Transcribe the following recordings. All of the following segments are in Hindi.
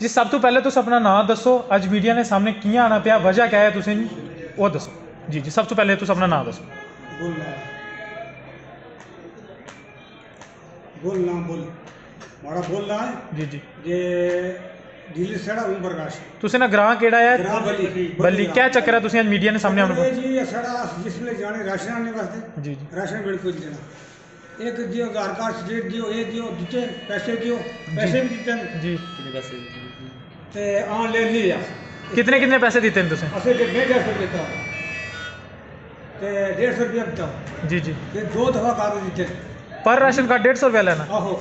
ਜੀ ਸਭ ਤੋਂ ਪਹਿਲਾਂ ਤੁਸੀਂ ਆਪਣਾ ਨਾਮ ਦੱਸੋ। ਅੱਜ ਮੀਡੀਆ ਨੇ ਸਾਹਮਣੇ ਕੀ ਆਣਾ ਪਿਆ? ਵਜ੍ਹਾ ਕਿਆ ਤੁਸੀਂ? ਉਹ ਦੱਸੋ। ਜੀ ਜੀ ਸਭ ਤੋਂ ਪਹਿਲੇ ਤੁਸੀਂ ਆਪਣਾ ਨਾਮ ਦੱਸੋ। બોલના બોલ મારા બોલના જી જી જે દિલ્હી સેડા હું પ્રકાશ ਤੁਸੀਂ ਨਾ ਗ੍ਰਾਂ ਕਿਹੜਾ ਹੈ? ਬੱਲੀ। ਕਿਆ ਚੱਕਰ ਹੈ ਤੁਸੀਂ ਅੱਜ ਮੀਡੀਆ ਨੇ ਸਾਹਮਣੇ ਆਉਣਾ ਜੀ ਇਹ ਸਾਡਾ ਜਿਸ ਲਈ ਜਾਣੇ ਰਾਸ਼ਨ ਆਣੇ ਵਾਸਤੇ। ਜੀ ਜੀ। ਰਾਸ਼ਨ ਬਿਲਕੁਲ ਦੇਣਾ। ਇੱਕ ਦਿਓ ਆਧਾਰ ਕਾਰਡ ਸਟੇਟ ਦਿਓ ਇਹ ਦਿਓ ਦੂਜੇ ਪੈਸੇ ਦਿਓ। ਪੈਸੇ ਵੀ ਦਿੱਤੇ ਜੀ। ਕਿੰਨੇ ਪੈਸੇ? ले कितने कितने पैसे देते हैं तुसे? कितने सौ रपेऽ ते डेढ़ सौ जी जी। ते दो दफ़ा कार्ड हैं। पर राशन कार्ड डेढ़ सौ रुपया लेना। आहो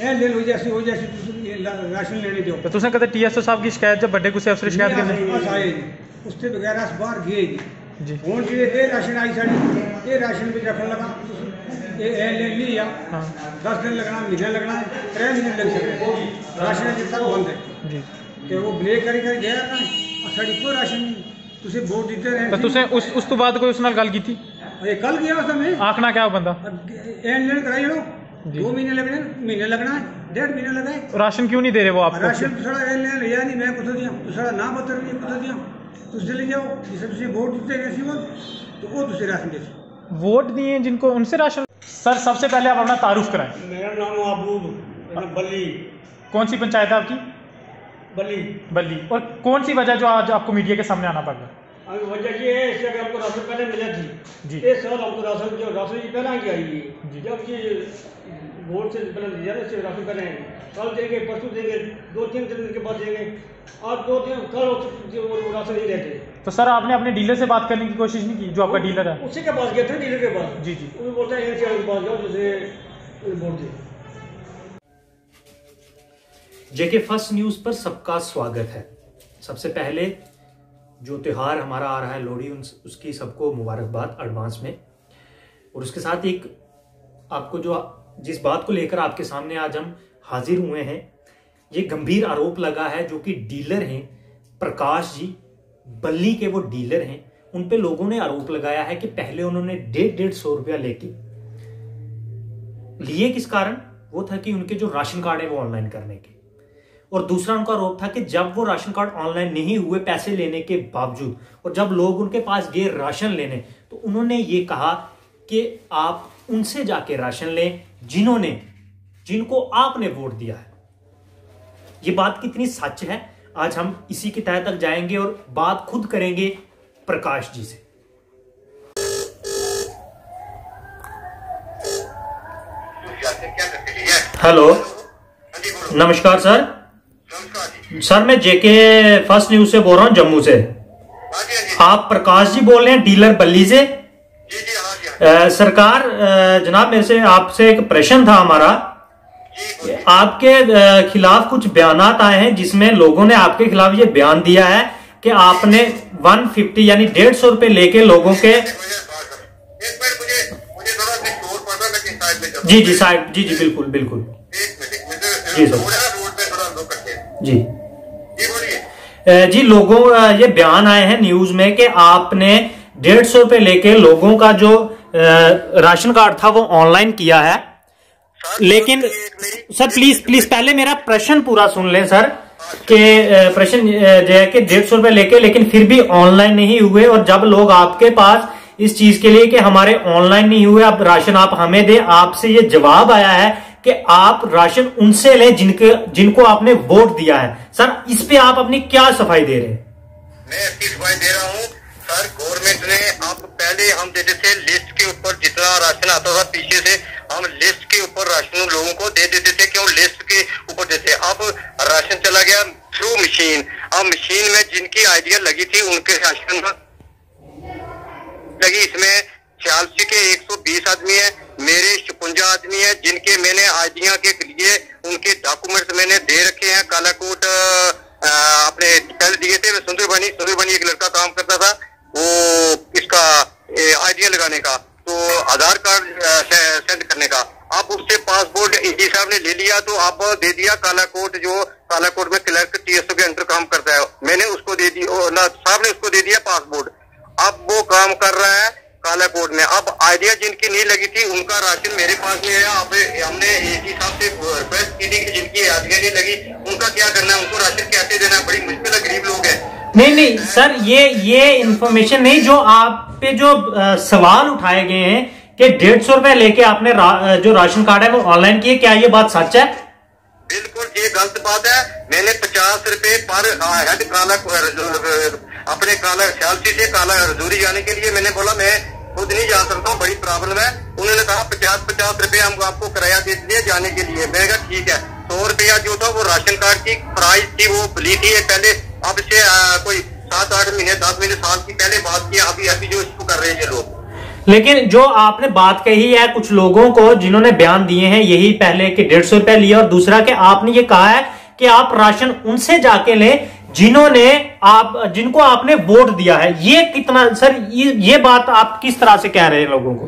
ले लो हो राशन लेने तो देओ ते टीएसओ साहब शिकायत शिकायत राशन ਤੇ ਉਹ ਬਲੇਕ ਕਰੀ ਕਰੀ ਗਿਆ ਨਾ ਆਹ ਸਾਡੀ ਕੋਈ ਰਾਸ਼ਨ ਨਹੀਂ ਤੁਸੀਂ ਵੋਟ ਦਿੱਤੇ ਰਹੇ ਤਾਂ ਤੁਸੀਂ ਉਸ ਉਸ ਤੋਂ ਬਾਅਦ ਕੋਈ ਉਸ ਨਾਲ ਗੱਲ ਕੀਤੀ ਇਹ ਕੱਲ ਗਿਆ ਉਸ ਮੈਂ ਆਖਣਾ ਕਿਆ ਉਹ ਬੰਦਾ एंड लेन कराई लो जी। दो महीने लगने महीने लगना है डेढ़ महीने लगा है राशन क्यों नहीं दे रहे वो आपको राशन तो सारा एंड लेन लिया नहीं मैं कुछ दिया तो सारा नाम बता रही कुछ दिया तुम चले जाओ जिसे तुझे वोट देते हैं वो तो वो दूसरे राशन दे वोट दिए हैं जिनको उनसे राशन सर सबसे पहले आप अपना तारुफ कराएं मेरा नाम अबूब बल्ली कौन सी पंचायत है आपकी बल्ली बल्ली और कौन सी वजह जो आज आपको मीडिया के सामने आना पड़? रहा है वजह ये है इससे कि हमको राशन पहले मिला थी। जी। इस साल हमको राशन जो राशन की पहले की आई जी। है जब ये वोट से पहले दिया ना इससे राशन पहले कल देंगे परसों देंगे दो तीन दिन के बाद देंगे। आज दो दिन कल जो राशन नहीं रहते। तो सर आपने अपने डीलर से बात करने की कोशिश नहीं की जो आपका डीलर है? उसी के पास गए थे डीलर के पास। जी जी। वो बोलता है एनसीआर के पास जाओ जैसे वोट दे। जेके फ़र्स्ट न्यूज़ पर सबका स्वागत है। सबसे पहले जो त्यौहार हमारा आ रहा है, लोहड़ी, उन उसकी सबको मुबारकबाद एडवांस में। और उसके साथ एक आपको जो जिस बात को लेकर आपके सामने आज हम हाजिर हुए हैं, ये गंभीर आरोप लगा है जो कि डीलर हैं प्रकाश जी, बल्ली के वो डीलर हैं, उन पे लोगों ने आरोप लगाया है कि पहले उन्होंने डेढ़ डेढ़ सौ रुपया लेके लिए किस कारण? वो था कि उनके जो राशन कार्ड है वो ऑनलाइन करने के। और दूसरा उनका आरोप था कि जब वो राशन कार्ड ऑनलाइन नहीं हुए पैसे लेने के बावजूद और जब लोग उनके पास गए राशन लेने तो उन्होंने ये कहा कि आप उनसे जाके राशन लें जिन्होंने जिनको आपने वोट दिया है। ये बात कितनी सच है? आज हम इसी की तह तक जाएँगे और बात खुद करेंगे प्रकाश जी से। हेलो। नमस्कार सर। सर मैं जेके फ़र्स्ट न्यूज़ से बोल रहा हूँ जम्मू से। आप प्रकाश जी बोल रहे हैं डीलर बल्ली से? अ, सरकार जनाब मेरे से आपसे एक प्रश्न था हमारा। आपके खिलाफ कुछ बयानात आए हैं जिसमें लोगों ने आपके खिलाफ ये बयान दिया है कि आपने 150 यानी डेढ़ सौ रुपए लेके लोगों के जी जी साहब जी जी बिल्कुल बिल्कुल। जी सर। जी। जी लोगों ये बयान आए हैं न्यूज़ में कि आपने डेढ़ सौ रुपए लेके लोगों का जो राशन कार्ड था वो ऑनलाइन किया है। लेकिन सर प्लीज़ प्लीज़ पहले मेरा प्रश्न पूरा सुन लें सर के प्रश्न जो है कि डेढ़ सौ रुपए लेके लेकिन फिर भी ऑनलाइन नहीं हुए और जब लोग आपके पास इस चीज़ के लिए कि हमारे ऑनलाइन नहीं हुए अब राशन आप हमें दे आपसे ये जवाब आया है कि आप राशन उनसे लें जिनके, जिनको आपने वोट दिया है। सर, इस पे आप अपनी क्या सफ़ाई दे रहे हैं? मैं इसकी सफ़ाई दे रहा हूँ। सर गवर्नमेंट ने आप पहले हम देते थे लिस्ट के ऊपर जितना राशन आता था पीछे से, हम लिस्ट के ऊपर राशन लोगों को दे देते थे क्यों लिस्ट के ऊपर देते अब राशन चला गया थ्रू मशीन अब मशीन में जिनकी आइडिया लगी थी, उनके राशन लगी। इसमें छियासी के 120 आदमी है मेरे छपुंजा आदमी है जिनके मैंने आइडिया के लिए उनके डॉक्यूमेंट्स मैंने दे रखे हैं कालाकोट अ, अपने पहले दिए थे सुंदर बनी सुंदर बनी एक लड़का काम करता था वो इसका आइडिया लगाने का तो आधार कार्ड अ, से- सेंड करने का आप उससे पासपोर्ट ईडी साहब ने ले लिया तो आप दे दिया कालाकोट जो कालाकोट में क्लर्क टीएसओ के अंडर काम करता है। मैंने उसको दे दिया साहब ने उसको दे दिया पासपोर्ट अब वो काम कर रहा है काला कालाकोट में। अब आइडिया जिनकी नहीं लगी थी उनका राशन मेरे पास में है। अब हमने एसी साहब से रिक्वेस्ट की थी जिनकी आइडिया नहीं लगी उनका क्या करना है? उनको राशन कैसे देना बड़ी मुश्किल है गरीब लोग है। नहीं नहीं सर ये ये इन्फॉर्मेशन नहीं जो आप पे जो आ, सवाल उठाए गए हैं कि डेढ़ सौ रुपए लेके आपने रा, जो राशन कार्ड है वो ऑनलाइन किए? क्या ये बात सच है? बिल्कुल ये गलत बात है। मैंने पचास रुपए पर हेड काला अपने काला सियालसी से काला रजूरी जाने के लिए मैंने बोला मैं खुद नहीं जा सकता हूँ बड़ी प्रॉब्लम है। उन्होंने कहा पचास पचास रुपए हम आपको किराया दे दिए जाने के लिए। मैंने कहा ठीक है। सौ रुपया जो था वो राशन कार्ड की प्राइस थी वो ली थी। पहले अब से कोई सात आठ महीने दस महीने साल की पहले बात की अभी अभी जो इसको कर रहे हैं लोग लेकिन जो आपने बात कही है कुछ लोगों को जिन्होंने बयान दिए हैं यही पहले कि डेढ़ सौ रुपया लिए और दूसरा कि आपने ये कहा है कि आप राशन उनसे जाके लें जिन्होंने आप जिनको आपने वोट दिया है। ये कितना सर ये, ये बात आप किस तरह से कह रहे हैं लोगों को?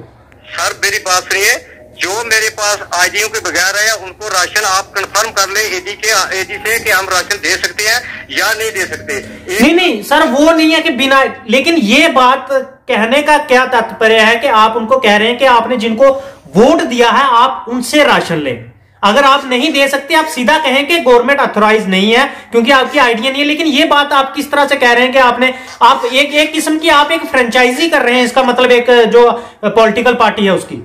सर मेरी बात सुनिए। जो मेरे पास आईडीओ के बगैर है, उनको राशन आप कंफर्म कर ले एडी के एडी से कि हम राशन दे सकते हैं या नहीं दे सकते। नहीं नहीं, सर, वो नहीं है कि बिना, लेकिन ये बात कहने का क्या तात्पर्य है कि आप उनको कह रहे हैं कि आपने जिनको वोट दिया है, आप उनसे राशन लें। अगर आप नहीं दे सकते, आप सीधा कहें कि गवर्नमेंट अथोराइज नहीं है, क्योंकि आपकी आइडिया नहीं है। लेकिन ये बात आप किस तरह से कह रहे हैं कि आपने, आप एक एक किस्म की आप एक फ्रेंचाइजी कर रहे हैं, इसका मतलब एक, जो पॉलिटिकल पार्टी है उसकी।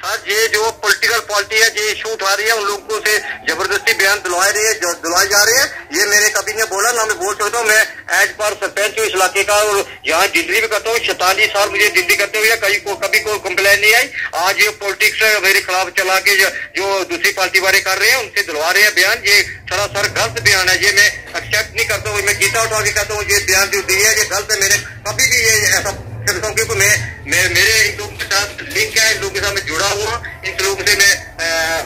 सर ये जो पॉलिटिकल पार्टी है, ये इशू उठा रही है, उन लोगों से ज़बरदस्ती बयान दिलवा रही है दिलवाए जा रहे हैं। ये मेरे कभी ने बोला, ना मैं बोल सकता हूँ। मैं एज पर सरपंच हूँ इस इलाके का और यहाँ ज़िंदगी भी करता हूँ। सैतालीस साल मुझे ज़िंदगी करते हुए कहीं को कभी कोई कंप्लेन नहीं आई। आज ये पॉलिटिक्स मेरे खिलाफ चला के जो दूसरी पार्टी वाले कर रहे हैं, उनसे दिलवा रहे हैं बयान। ये सरासर गलत बयान है। ये मैं एक्सेप्ट नहीं करता हूँ। मैं गीता उठा के कहता हूँ, ये बयान जो दी है, ये गलत है। मेरे कभी भी ये ऐसा हूँ क्योंकि मैं मेरे इन लोगों के साथ लिंक साथ मैं जुड़ा हुआ इन लोगों से मैं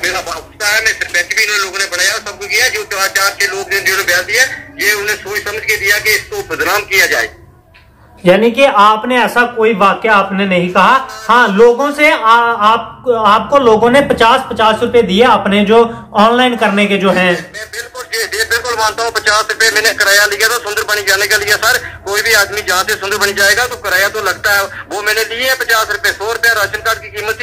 मेरा वास्ता है मैं सरपंच भी इन लोगों ने बनाया सब कुछ किया जो चार चार के लोग ने जिन्होंने बयान दिया ये उन्हें सोच समझ के दिया कि इसको बदनाम किया जाए। यानी कि आपने ऐसा कोई वाक्य आपने नहीं कहा। हाँ लोगों से आ, आप आपको लोगों ने पचास पचास रुपए दिए अपने जो ऑनलाइन करने के जो हैं। बिल्कुल बिल्कुल मानता हूँ पचास रुपए मैंने किराया लिया था सुंदरबनी जाने का लिया सर। कोई भी आदमी जहाँ से सुंदरबनी जाएगा तो किराया तो लगता है। वो मैंने लिए है पचास रुपए सौ रुपया राशन कार्ड की कीमत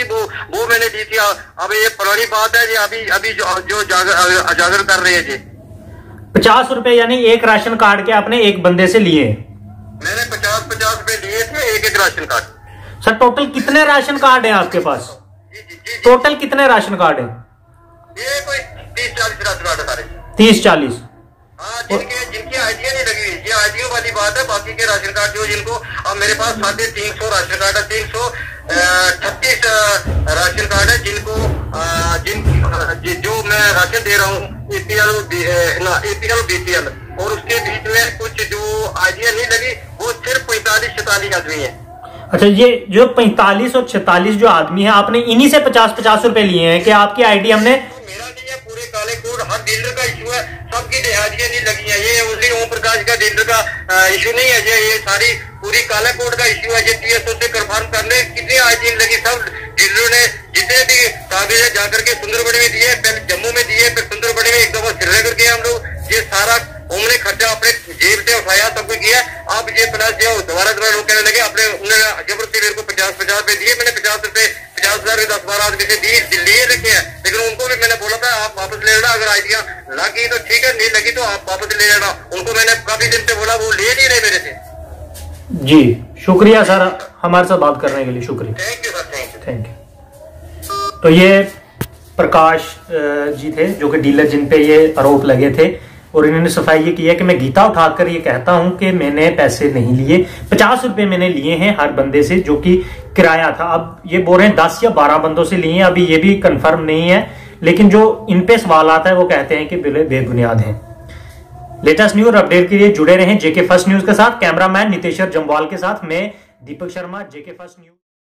दी थी अब ये पुरानी बात है जी अभी अभी जो जो जागर कर रहे हैं जी। पचास रुपए यानी एक राशन कार्ड के आपने एक बंदे से लिए। मैंने पचास पचास रुपए लिए थे एक एक राशन कार्ड। सर टोटल कितने राशन कार्ड है आपके पास? टोटल कितने राशन कार्ड है? ये कोई तीस चालीस राशन कार्ड है सारे। तीस चालीस। जिनके जिनकी आईडिया नहीं लगी ये आईडियो वाली बात है बाकी के राशन कार्ड जो जिनको अब मेरे पास साढ़े तीन सौ राशन कार्ड है तीन सौ छत्तीस राशन कार्ड है जिनको जिन जो मैं राशन दे रहा हूँ एपीएल ना एपीएल बीपीएल और उसके बीच में कुछ जो आइडिया नहीं लगी वो सिर्फ़ पैंतालीस छतालीस आदमी है। अच्छा ये जो पैंतालीस और छतालीस जो आदमी है आपने इन्हीं से पचास पचास रुपए लिए हैं कि आपकी आईडी हमने मेरा नहीं है पूरे काले कोड हर डीलर का इशू है सबकी दिहाड़ियाँ नहीं लगी है। ये उसी ओम प्रकाश का डीलर का इशू नहीं है ये सारी पूरी काले कोड का इश्यू है ये टीएसओ से कंफर्म करने कितनी आईडी लगी सब डीलरों ने, जितने भी कागज़ है, जाकर के सुंदरबड़ी में दिए, पहले जम्मू में दिए, फिर सुंदरबड़ी में एक दफ़ा श्रीनगर गए हम लोग ये सारा उन्होंने खर्चा अपने जेब से उठाया, सब कुछ किया। अब ये प्लस जो दोबारा दोबारा लोग कहने लगे, अपने उन्होंने ज़बरदस्ती मेरे को पचास पचास रुपए दिए, मैंने पचास रुपए, पचास हज़ार दस बारह आदमी से दिए लिए रखे हैं। लेकिन उनको भी मैंने बोला था, आप वापस ले लेना, अगर आइडिया लगी तो ठीक है, नहीं लगी तो आप वापस ले लेना। उनको मैंने काफ़ी दिन से बोला, वो जी शुक्रिया सर हमारे साथ बात करने के लिए शुक्रिया। Thank you sir thank you thank you तो ये प्रकाश जी थे जो कि डीलर जिन पे ये आरोप लगे थे और इन्होंने सफ़ाई ये की है कि मैं गीता उठाकर ये कहता हूँ कि मैंने पैसे नहीं लिए। पचास रुपए मैंने लिए हैं हर बंदे से जो कि किराया था। अब ये बोल रहे हैं दस या बारह बंदों से लिए हैं अभी ये भी कंफर्म नहीं है। लेकिन जो इन पे सवाल आता है वो कहते हैं कि बिले बेबुनियाद है। लेटेस्ट न्यूज़ अपडेट के लिए जुड़े रहें जेके फ़र्स्ट न्यूज़ के साथ, कैमरामैन नितेश्वर जम्वाल के साथ, मैं Deepak Sharma, JK first news.